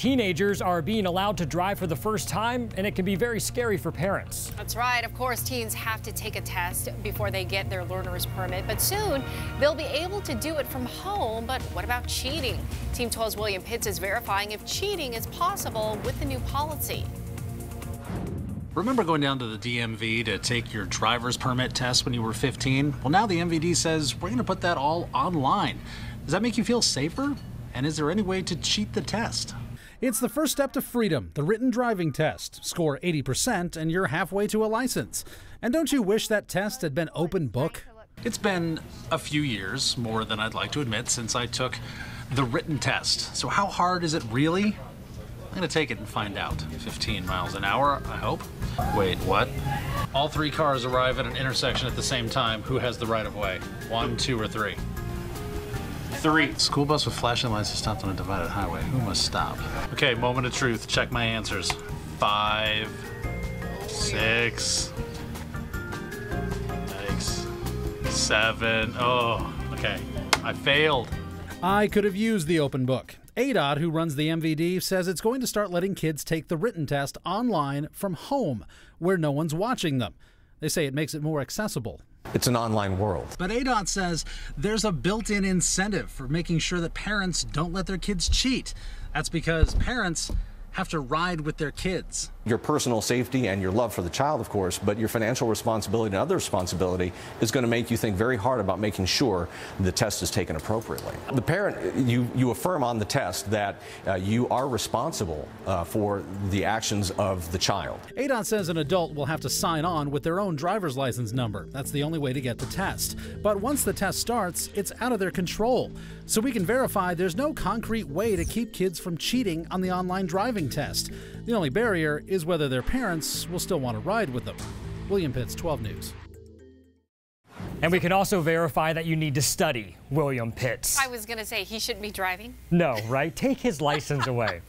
Teenagers are being allowed to drive for the first time, and it can be very scary for parents. That's right. Of course, teens have to take a test before they get their learner's permit, but soon they'll be able to do it from home. But what about cheating? Team 12's William Pitts is verifying if cheating is possible with the new policy. Remember going down to the DMV to take your driver's permit test when you were 15? Well, now the MVD says we're going to put that all online. Does that make you feel safer? And is there any way to cheat the test? It's the first step to freedom, the written driving test. Score 80% and you're halfway to a license. And don't you wish that test had been open book? It's been a few years, more than I'd like to admit, since I took the written test. So, how hard is it really? I'm gonna take it and find out. 15 miles an hour, I hope. Wait, what? All three cars arrive at an intersection at the same time. Who has the right of way? One, two, or three? Three. School bus with flashing lights is stopped on a divided highway. Who must stop? Okay, moment of truth. Check my answers. Five, six, six, seven. Oh, okay. I failed. I could have used the open book. ADOT, who runs the MVD, says it's going to start letting kids take the written test online from home, where no one's watching them. They say it makes it more accessible. It's an online world. But ADOT says there's a built in incentive for making sure that parents don't let their kids cheat. That's because parents have to ride with their kids. Your personal safety and your love for the child, of course, but your financial responsibility and other responsibility is going to make you think very hard about making sure the test is taken appropriately. The parent, you, you affirm on the test that uh, you are responsible uh, for the actions of the child. ADOT says an adult will have to sign on with their own driver's license number. That's the only way to get the test. But once the test starts, it's out of their control. So we can verify there's no concrete way to keep kids from cheating on the online driving test. The only barrier is whether their parents will still want to ride with them. William Pitts, 12 News. And we can also verify that you need to study William Pitts. I was going to say he shouldn't be driving. No, right? Take his license away.